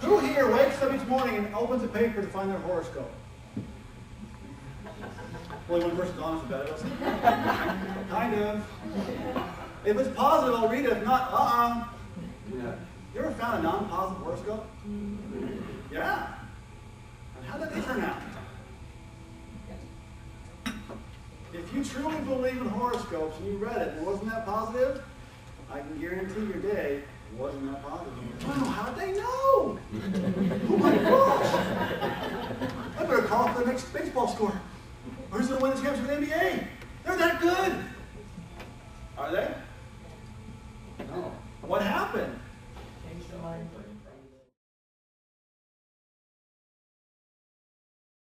Who here wakes up each morning and opens a paper to find their horoscope? Only one person's honest about it. kind of. If it's positive, I'll read it. If not, uh-uh. Yeah. You ever found a non-positive horoscope? Yeah. And how did they turn out? If you truly believe in horoscopes and you read it and it wasn't that positive, I can guarantee your day wasn't that positive. Oh my gosh! I better call for the next baseball score. Who's going to win this championship in the NBA? They're that good. Are they? No. What happened?